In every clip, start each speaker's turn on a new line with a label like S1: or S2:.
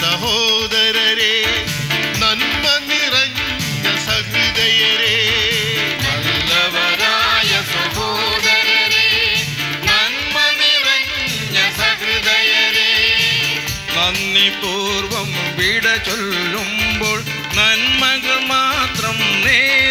S1: സഹോദരരെ നന്മ നിറഞ്ഞ സഹൃദയരെ.
S2: നല്ലവരായ സഹോദരരെ നന്മ നിറഞ്ഞ സഹൃദയരെ. നന്ദിപൂർവം വിട ചൊല്ലുമ്പോൾ നന്മകൾ മാത്രം നേരുന്നു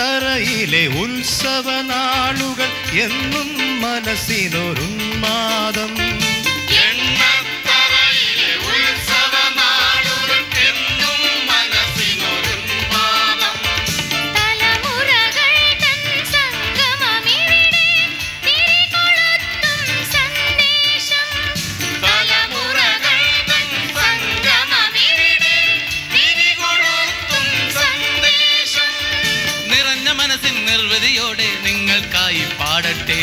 S2: എണ്ണത്തറയിലെ ഉത്സവനാളുകൾ എന്നും
S1: മനസ്സിനൊരുന്മാദം മനസ്സിൻ നിർവൃതിയോടെ നിങ്ങൾക്കായി പാടട്ടെ.